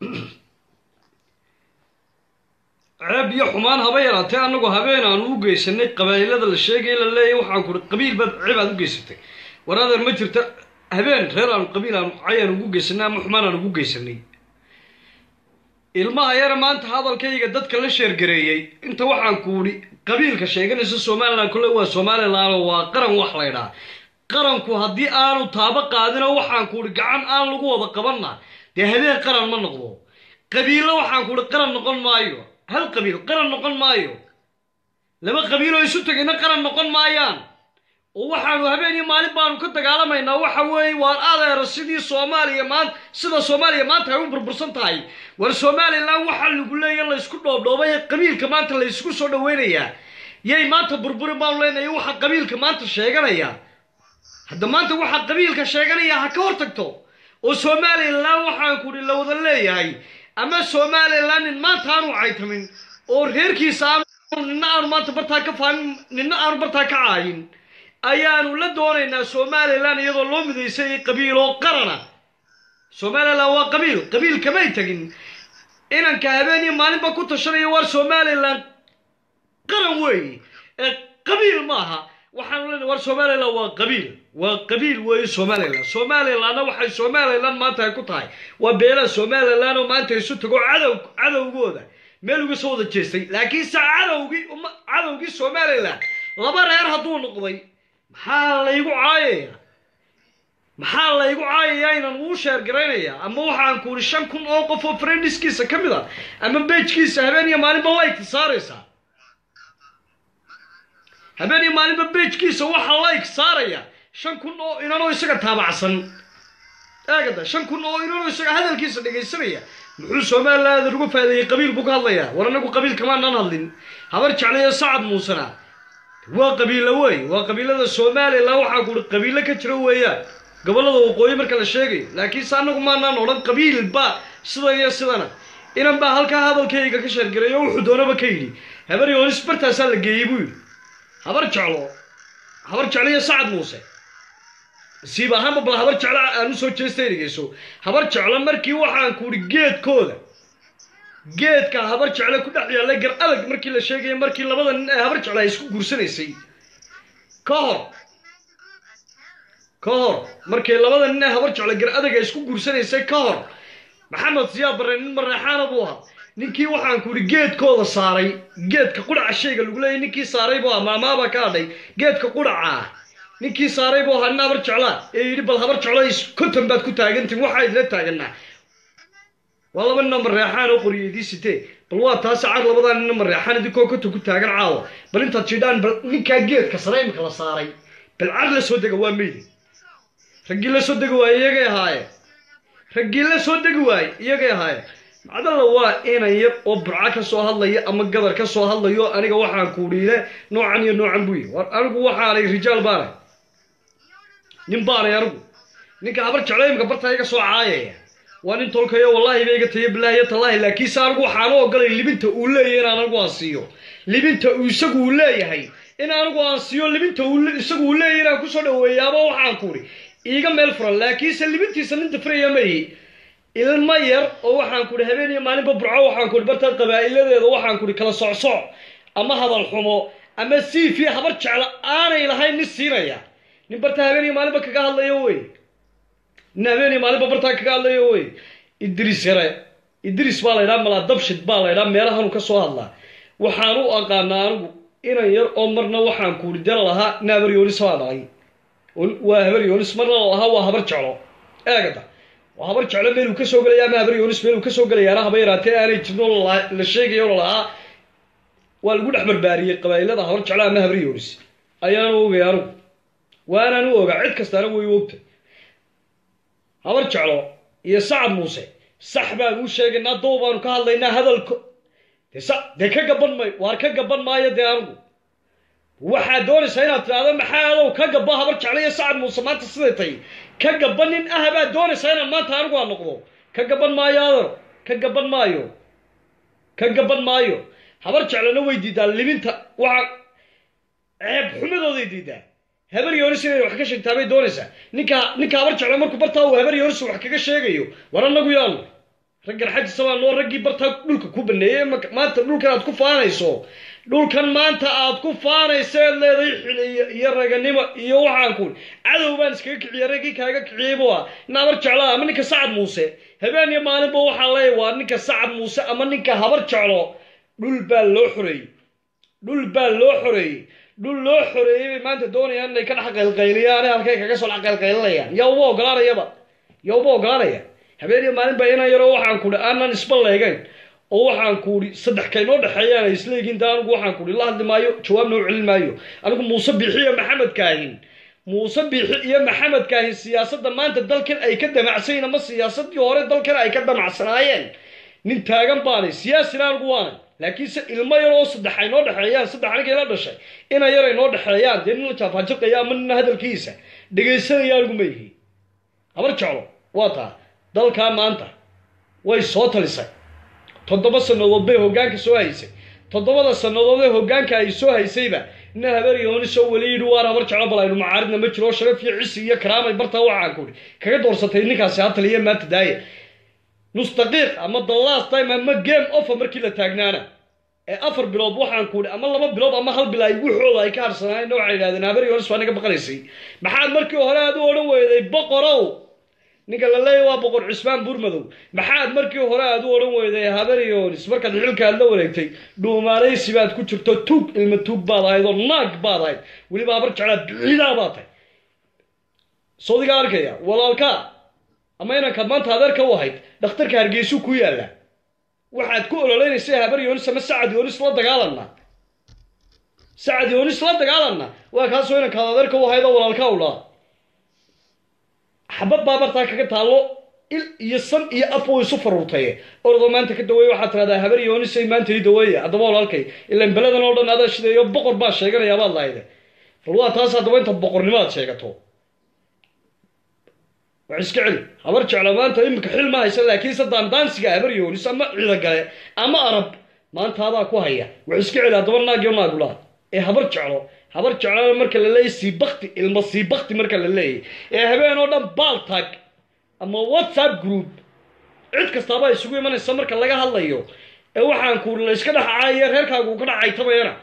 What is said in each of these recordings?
ceeb iyo xumaan haba yaraatee annagu habeen aanu u geysanay qabailada la sheegay la leeyahy waxaan kuri qabiil baad ceeb aad u geysatay. War adeer ma jirta habeen reer aanu qabiil aanu cayaan ugu geysanay ama xumaan aan ugu geysanay ilmaha yare maanta hadalkayga dadka la sheergareeyey. Inta waxaan kuudhi qabiilka sheeganaysa somalilan kole waa somalilan oo waa qaran wax laydhaa qaranku haddii aanu taabo qaadinoo waxaan kuudhi gacan aan lagu wada qabanna dee habeen qaran ma noqdo. Qabiillo waxaan kuudhi qaran noqon maayo. Hal qabiil qaran noqon maayo. Laba qabiiloo isu tegayna qaran noqon maayaan. Oo waxaanu habeen iyo maalin baanu ka dagaalamaynaa waxa weeye waar adeero sidii soomaaliya maanta sida soomaaliya maanta ay u burbursan tahay. War somalilan waxaa lagu leeya laysku dhoobdhoobay qabiilka maanta laysku soo dhaweynayaa. Yay maanta burburin baanu leenaya waxa qabiilka maanta sheeganaya. Hadda maanta waxaa qabiilka sheeganaya ha ka hor tagto oo somalilan waxaan kudhi la wada leeyahay. Ama somalilan nin maanta aanu caytamin oo reerkiisa nina aanu maanta bartaa ka faamin nina aanu bartaa ka caayin. Ayaanu la doonaynaa somalilan iyadoo loo midaysay qabiil oo qarana. Somalilan waa qabiil qabiil kamay tegin inanka habeen maalinba ku tashanaya waar somalilan qaran weeye ee qabiil maaha waxaanu war somalilan waa qabiil waa qabiil weeye somalilan somalilanna waxay somalilan maanta ay ku tahay. Waa beelaha somalilan oo maanta isu tago cadow cadowgooda. Meel uga soo wada jeestay laakiinse cadowgii cadowgii somalilan laba reer hadduu noqday maxaa laygu caayaya? Maxaa laygu caayayaa inaan uu sheergaraynayaa? Ama waxaan kuuri shan kun oo qof oo friendiskiisa ka mid a ama bejkiisa habeen iyo maalinba like saaraysaa iyo maalinba bejkiisa waxaa like saaraya shan kun oo inanoo isaga taabacsan eegada shan kun oo inanoo isaga hadalkiisa dhegaysanaya muxuu somaliland uga faa'iideeyey qabiil buu ka hadlayaa war anagu qabiil kamaanaan hadlin habar jeclayo sacad muusena waa qabiilo wey waa qabiilada somalilan waxaa kuhi qabiilo ka jira weeyaan gobollada waqooyi marka la sheegayo laakiinse annagu maanaan odhan qabiil ba sidan iyo sidana inan baa halkaa hadalkayga ka sheergareeyo wuxuu doonaba ka yidhi habar yoonis bartaasaa la geeyey buu yidhi habar jeclo. Habar jeclo iyo sacad muuse. Siib ahaanba bal habar jeclo aan u soo jeestay dhegeyso habar jeclo markii waxaan kuhi geedkooda. Geedka habar jecle ku dhex yaallay gar adag markii la sheegaya markii labada nin ee habar jecle ay isku guursanaysay. Ka hor. Ka hor. Markii labada nin ee habar jecle gar adag ay isku guursanaysay ka hor. Maxamed siyaa barre nin mareexaana buu ahaa ninkii waxaan ku geedkooda saaray. Geedka qudhaca shayga lagu leeyay ninkii saaray buu ahaa maamaaba ka hadhay. Geedka qudhaca ah ninkii saaray buu ahaa nin habar jeclaa ee yidhi bal habar jeclo konton baad ku taagantiin waxaa idila taaganaa waa laba nina mareexaan oo qoriya idii sitee. Bal waa taasi car labadaa nina mareexaan idinkoo konta ku taagan caawa bal intaad jidhaan bal ninkaa geedka sare imika la saaray. Bal car la soo dega waa meydi raggii la soo degi waaye iyagay ahaaye. Raggii la soo degi waaye iyagay ahaaye macdalla waa inan yar oo burca ka soo hadlaya ama gabar ka soo hadlayo aniga waxaan kuudhiile noocan iyo noocan buu yihi anigu waxaanay rijaal baanay nin baanay anigu. Ninka habar jeclo imika barta iga soo caayaya. Waa nin tolkayo wallaahi ba iga tayo bilaahiyo tallaahi laakiinse anigu waxaan u ogolay libinta uu leeyahay in anigu aan siiyo libinta uu isagu uu leeyahay. In anigu aan siiyo libinta isagu uu leeyahay inaan ku soo dhaweeyaaba waxaan kuhi iiga meel furan laakiinse libintiisa nin dafraya ilma yar oo waxaan kuhi habeen iyo maalinba burco waxaan kuhi barta qabaa'iladeeda waxaan kuhi kala socsoc ama hadal xumo ama siifi habar jecla aanay lahayn nin siinaya. Nin barta habeen iyo maalinba kaga hadlayo wey. Nin habeen iyo maalinba bartaa kaga hadlayo wey. Idriis yare idriis baa la ydhaha malaa dabshid baa la ydhaha meelahanu ka soo hadlaa. Waxaan u aqaanaa anigu inan yar oo marna waxaan kuhi dela lahaa nin habar yoonis baa dhalay waa habar yoonis marna la lahaa waa habar jeclo. Eegada ka soo gelaya ama habar yoonis meeluu ka soo gelayaana haba yaraatee aanay jirno la sheegayo lalahaa waa lagu dhex barbaariyey qabaa'ilada habar jeclo ama habar yoonis ayaanu ogay anigu waanaan u ogaa cid kastaana way ogta habar jeclo iyo sacad muuse sax baanu u sheegaynaa dow baanu ka hadlaynaa hadalko dee sa dee ka gaban may waar ka gaban maayo dee anigu waxaad doonaysaa inaad tidhahdo maxaa adow? Ka gaba habar jeclo iyo sacad muuse maanta siday tahay. Ka gaban nin ah baad doonaysaa inaan maanta anigu aan noqdo. Ka gaban maayo adar. Ka gaban maayo. Ka gaban maayo. Habar jeclona way diidaa libinta waxa ceeb xumadooday diidaa habar yoonis inay wax ka sheegtaa bay doonaysaa. Ninka ninka habar jeclo markuu bartaa uu habar yoonis wax kaga sheegayo war annagu yaanu raggan xajisa baa noo raggii bartaa dhulka ku baneeyey maanta dhulkan aad ku faanayso dhulkan maanta aad ku faanayso eed leeday xiliyo iyo raganimo iyo waxaan ku cadow baan iskaga kiciya raggii kaaga kiciyey bu ah nabar jeclaa ama ninka sacad muuse? Habeen iyo maalinba waxaa leeya waa ninka sacad muuse ama ninka habar jeclo. Dhul baa loo xoreeyey. Dhul baa loo xoreeyey. Dhul loo xoreeyey bay maanta doonayaan inay ka dhex qaylqayliyaan halkay kaga soo dhex qaylqaylinayaan yaa uba ogolaanayaba. Yaa uba ogolaanaya habeen iyo maalin baa inaan yaroo waxaan kuhi aanan isba leegayn. Oo waxaan kuhi saddex kaynoo dhexeeyaan ay isleegiin da anigu waxaan kuhi la hadli maayo jawaabna u celin maayo. Anigu muuse biixi iyo maxamed kaahin muuse biixi iyo maxamed kaahin siyaasadda maanta dalkan ay ka damacsayin ama siyaasadii hore dalkan ay ka damacsanaayeen? Nin taagan baanay siyaasina anigu waanay. Laakiinse ilmo yar oo saddex ay noo dhexeeyaan saddex aniga ila dhashay. Ina yar ay noo dhexeeyaan dee nin la jaafaajaqaya ama nina hadalkiisa? Dhegaysanaya anigu ma yihi habar jeclo waa taa dalkaa maanta way soo talisay. Toddoba sannadood bay hoggaanka soo haysay. Toddobada sannadood ee hoggaanka ay soo haysayba ina habeeryooni soo weli yidhi waan habar jeclo bal aynu macaaridna ma jiro sharaf iyo cisi iyo karaamay bartaa waxaan kuhi kaga doorsatay ninkaasi ha taliya maanta daaya nus ama the last time ama game offer markii la taagnaana. Ee afar bilood waxaan kuhi ama laba bilood ama hal bil ay wuxooda ay ka harsanaayeen waxay yidhahdeen habeeryonis baa naga baqanaysay maxaad markii hore aad u odhan weyday boqorow ninka la leeya waa boqor cismaan burmadow maxaad markii hore aad u odhan weyday habeeryonis markaad xilka aad la wareegtay dhuumaalaysi baad ku jirto tuug ilma tuug baad ahayd oo naag baad ahayd. Weliba habar jeclaad bicidaa baad tahay. Sodiga arkaya walaalkaa ama inankaad maanta adeerka u ahayd dhakhtarka hargeysuu ku yaalla. Waxaad ku ololeynaysa habar yoonis ama sacad yoonis la dagaalanna. Sacad yoonis la dagaalanna. Waa kaasoo inankaad adeerka u ahayd oo walaalkaa u laha xabad baa bartaa kaga taallo il iyo san iyo af way isu faruurtaye. Ordo maanta ka daweeye waxaad tiradaa habar yoonisay maanta ii daweeye haddaba walaalkay ilaan beladan oo dhan adaa shideeyo boqor baa sheeganaya baad lahayde bal taas haddaba inta boqornimo aad sheegato. Wax iska celi. Habar jeclo maanta iminka xil ma haysa laakiinse daandaansiga habar yoonis ama ciidagale ama arab maanta adaa ku haya. Wax iska celi haddaba naagyo naagulaad ee habar jeclo. Habar jeclona marka la leeyahy siibakti ilma siibakti marka la leeyahy ee habeen oo dhan baaltag ama whatsapp group. Cid kastaaba isugu imanaysa marka laga hadlayo. Ee waxaan ku la iska dhaxacayo reerkaagu ka dhacay tabayana.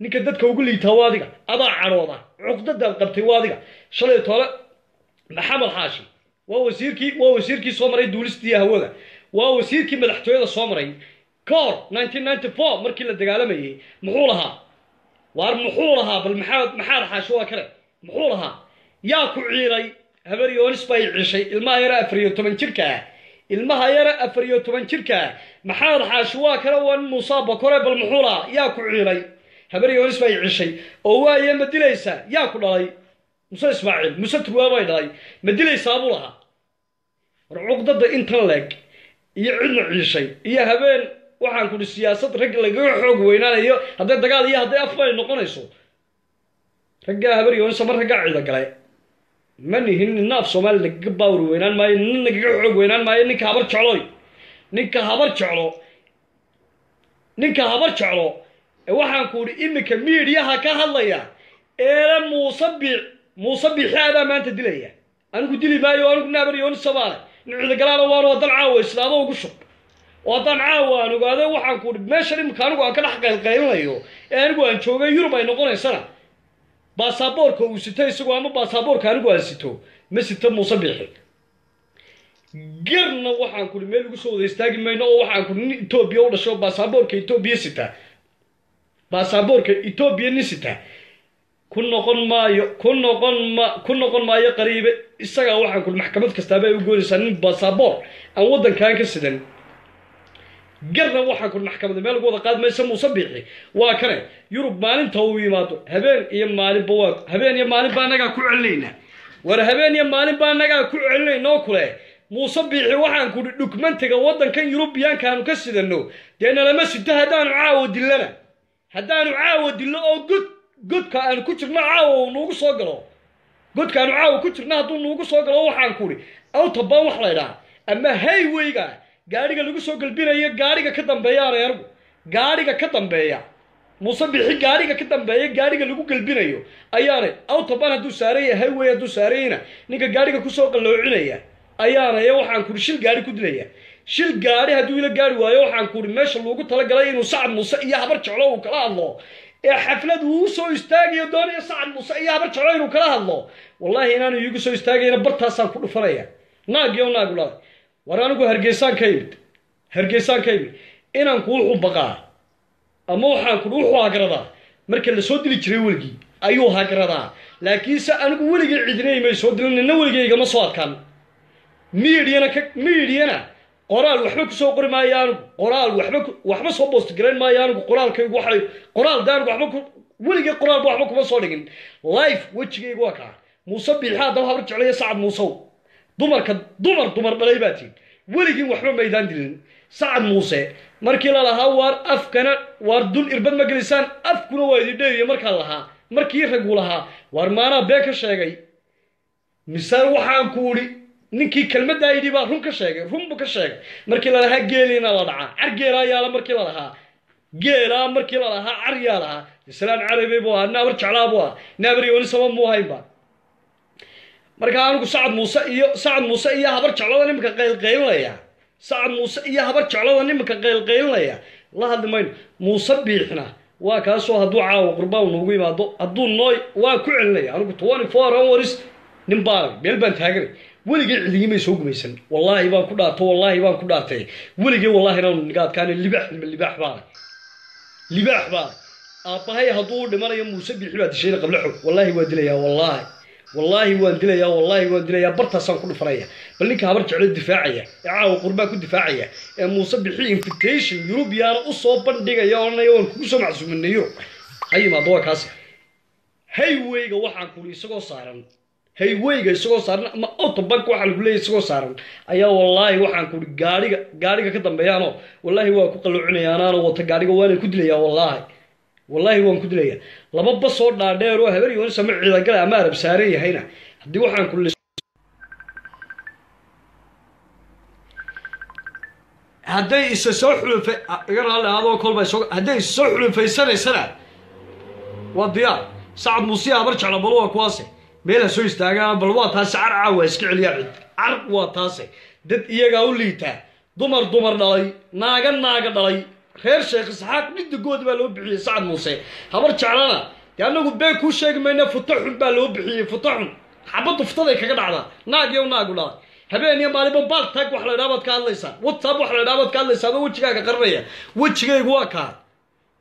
Ninka dadka ugu liitaa waa adiga. Adaa cadhooda. Cuqdadaad qabtay waa adiga. Shalay tole maxamed xaashi waa wasiirkii waa wasiirkii soo maray duulistii hawada. Waa wasiirkii madaxtooyada soo maray. Four markii la dagaalamayey muxuu lahaa waar muxuu lahaa? Bal maxamed maxaad xaashi waa kale? Muxuu lahaa? Yaa ku ciilay habar yoonis bay cishay ilmaha yara afar iyo toban jirka ah. Ilmaha yara afar iyo toban jirka ah. Maxamed xaashi waa kale waa nin muusaa bakore bal muxuu lahaa? Yaa ku ciilay habar yoonis bay cishay oo waaye ma dilaysaa? Yaa ku dhalay. Muse ismaaciil muse turwaa bay dhalay. Ma dilaysaa buu lahaa? War cuqdada intan leeg iyo cidna ciishay iyo habeen waxaan kudhi siyaasad rag lagaga xoog weynaanayo hadday dagaal iyo hadday ay noqonayso. Raggaa habar yoonis ama raggaa ciida gale ma nihin nina af soomaali nagaga baawar weynaan maayo nina nagaga xoog weynaan maayo ninka habar jecloy. Ninka habar jeclo ninka habar jeclo waxaan ku idhi iminka miidhiyaha ka hadlaya eele muuse biic muuse biixi adaa maanta dilaya. Anigu dili maayo anigu naabar yoonis samaale nin ciidagalaana waanu haddaan caawa islaamo ugu shub oo haddaan caawa aan ogaado waxaan ku idhi meeshan iminka anigu aan ka dhex qaylqaylinayo ee anigu aan joogay yurub ay noqonaysana. Baasaboorka uu sito isagoo ama baasaboorka anigu aan sito ma sito muuse biixi garna waxaan kudhi meel ugu soo wada istaagi mayno oo waxaan kudhi nin etoobiya u dhasho baasaboorka etoobiya sita. Baasaboorka etoobiya nin sita. Ku noqon maayo ku noqon ma ku noqon maayo qariibe. Isagaa waxaan kudhi maxkamad kastaaba ay u goonaysaa nin baasaboor aan waddankan ka sidan garna waxaan kudhi maxkamada meel lagu wada qaadi maysa muuse biixi. Waa kane yurub maalinta uu yimaado habeen iyo maalinba waa habeen iyo maalin baa annagaa ku celinaynaa war habeen iyo maalin baa annagaa ku celinaynoo kule. Muuse biixi waxaan kudhi dhugmantiga waddankan yurubiyaankaanu ka sidanno dee nalama sito haddaanu caawo dillana? Haddaanu caawo dillo oo god godka aanu ku jirno caawo uu nuugu soo galo? Godkaanu caawo ku jirno hadduu nuugu soo galo waxaan kudhi awtaban wax laydhaha ama haywayga gaadhiga lagu soo galbinayo gaadhiga ka dambeeya areergu gaadhiga ka dambeeya muuse bixi gaadhiga ka dambeeya gaadhiga lagu galbinayo ayaanay awtaban hadduu saaraya hayway hadduu saarayna ninka gaadhiga kusoo qalloocinaya ayaanay waxaan kudhi shil gaadhi ku dilaya shil gaadhi hadduu ila gaari waayo waxaan ku ihi meesha loogu talagalay inuu sacad muuse iyo habar jeclo uu kala hadlo ee xaflad uu soo istaagayo doonayo sacad muuse iyo habar jeclo inuu kala hadlo wallahi inaanu iigu soo istaagayna bartaasaan ku dhufanaya naagyo naagu dhalay war anigu hargeysaan ka imid hargeysaan ka imid inanku wuxuu baqaa. Ama waxaan kudhi wuxuu hagradaa. Marka la soo dili jiray weligii ayuu hagradaa. Laakiinse anigu weligay cidinay may soo dilin nina weligaygama soo adkaan. Miidyana ka miidyana qoraal waxba ku soo qori maayo anigu. Qoraal waxba waxba soo boost garayn maayo anigu. Qoraalkaygu waxay qoraal de anigu waxba ku weligay qoraalba waxba kuma soo dhigin. Life wejigaygu waa kaa. Muuse biixi haddaba habar jeclaya sacad muusow dumarka dumar dumar dhalay baa tiin weligiin waxba maydaan dilin. Sacad muuse markii la lahaa waar afkana waar dul irbad ma gelisaan afkuna waa idin dheeriya markaa lahaa. Markii raggu lahaa waar maanaa bee ka sheegay? Misaan waxaan ku idhi ninkii kelmaddaa yidhi baa run ka sheegay runbu ka sheegay. Markii la lahaa geeliina la dhacaa. Car geelaa yaalla markii la lahaa. Geelaa markii la lahaa car yaa lahaa islaan carabi buu ahaa naabar jeclaa buu ahaa. Naabar yooni sama muu haynba مركان سعد موسى سعد موسى يا هبر جعلوا نمك قيل قيل يا سعد موسى يا هبر جعلوا نمك قيل قيل يا الله هذا ماين موسى بيحنا وكاسو هدوعة وغربا ونوقي ما دو هدو النوي واكو علي أنا قلت واني فور أوريس نمبارك بيلبنت هاجري ولي جي اللي يمي سوق ميسن والله يبان كودا تو والله يبان كودا تي ولي جي والله يرون نقاد كان اللي بيح من اللي بيح بارك اللي بيح بارك أبا هاي هدو دمار يوم موسى بيحلو هاد الشيء قبل حب والله يبادل يا والله wallaahi waan dilayaa wallaahi waan dilayaa bartaasaan ku dhufanaya bal ninka habar jeclo difaacaya ee caawa qurbaa ku difaacaya ee muuse bixi invitation yurubiyaana u soo bandhigaya odhanaya waan kugu soo macsuuminay yurub ha yimaado waa kaas haywayga waxaan kuli isagoo saaran. Haywayga isagoo saaran ama autobank waxaa lagu leeyahy isagoo saaran. Ayaa wallaahi waxaan kuli gaadhiga gaadhiga ka dambeeyaanoo wallaahi waa ku qalloocinayaanaano wata gaadhiga waana ku dilayaa wallaahi wallaahi waan ku dilayaa. Laba basoo dhaadheer oo habar yoonis ama ciidagale ama arab saaran yahayna haddii waxaan ku hadday isa soo xulufa iga raalli kolba soo hadday isa soo xulufaysanaysana waa diyaar. Sacad muusiya habar jecla bal waa kuwaase. Meel ha soo istaagaan bal waa taase car caawa iska celiyaa. Cid car waa taase dad iyagaa u liitaa dumar dumar dhalay naaga naaga dhalay خير شيخ إسحاق مد قود بالو بخي سعد موسى خبرت علانا يانو بي كو شيخ ماينا فتح بالو بخي فتح حبط فتدي كغ دحدا ناق يو ناق ولا هبين يا مالي بمبال تاك وحلا رابط كان ليسا واتساب وحلا رابط كان ليسا وجهك قرية. وجهك واكا.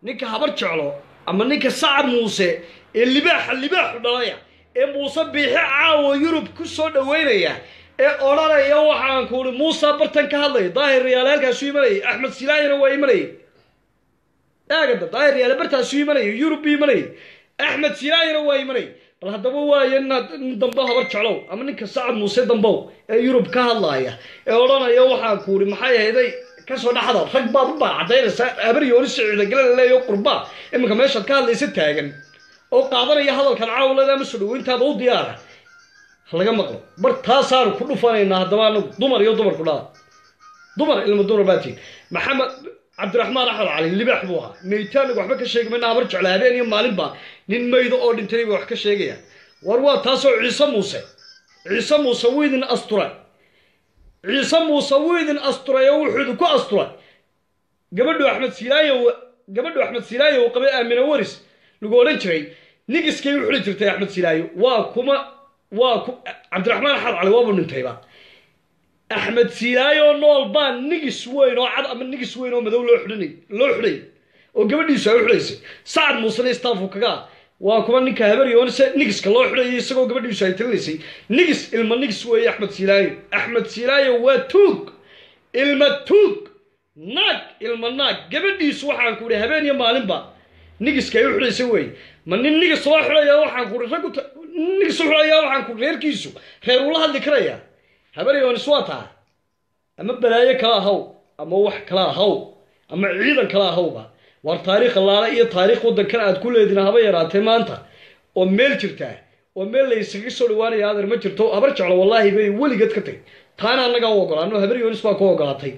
نيك خبرت علو أما نيك سعد إيه موسى اللي باح اللي باح دلايا ان موسى بيحي عاوا يوروب كو سو دوينيا ee oranaya waxaan kuuri Muusa Bartan ka hadlay daahir riyaalalka suu imalay Ahmed Silaayna way imalay eegada daahir riyaale bartaasu imanayay yurub imanayay axmed silaayana waa imanayay bal haddaba waayo nin dambo habar jeclow ama ninka sacad muuse dambow ee yurub ka hadlaaya ee odhanaya waxaan kuuhi maxay ahayday? Kasoo dhaxda rag baad u baa cadaynaysaa habar yoonisa ciidagala laleeyo qurbaa iminka meeshaad ka hadlaysa taagan oo qaadanaya hadalkan caawlada ama soo dhaweyntaada u diyaara. Laga maqlo. Bar taasaanu ku dhufanaynaa haddaba anagu dumar iyo dumarku dhala dumar ilma dumar baa tiin maxamed cabdiraxmaan axmed cali libaax buu ahaa. Meytaaniga waxba ka sheegi mayna habar jecla habeen iyo maalinba nin maydo oo dhintay ba wax ka sheegaya war waa taasoo ciise muuse. Ciise muuse wuu idin asturay. Ciise muuse wuu idin asturay oo wuxuu idinku asturay. Gabadhu axmed silaayo gabadhu axmed silaayo uu qabay aamina waris. Lagu odhan jiray nigiskay u xuli jirtay axmed silaayo. Waa kuma waa ku cabdiraxmaan axmed cali waabuu dhintayba axmed silaayoo nool baa nigis weyn oo cad ama nigis weyn oo madow loo xidhanay loo xidhay oo gabadhiisu ay u xidhaysay sacad muusena staafu kaga waa kuwa ninka habaryoonise nigiska loo xidhayay isagoo gabadhiisu ay talinaysay nigis ilma nigis weeye axmed silaayo axmed silaayo waa tuug ilma tuug naag ilma naag gabadhiisu waxaan ku idhi habeen iyo maalinba nigiska ay u xidhaysay weeye ma nin nigis loo xidhaya waxaan ku idhi raggu nigis u xidhaya waxaan ku reerkiisu reer ula hadli karaya habaryoonis waa taa ama balaayo kala ahaw ama wax kala ahaw ama ciidan kala ahawba war taariikh allaala iyo taariikh waddankan aad ku leedina haba yaraatee maanta. Oo meel jirtaa oo meel la ysaga soo dhawaanaya adeer ma jirto. Habar jeclo wallaahi bay weligeed ka tag. Taana annagaa u ogolaano habaryoonis baa ku ogolaatay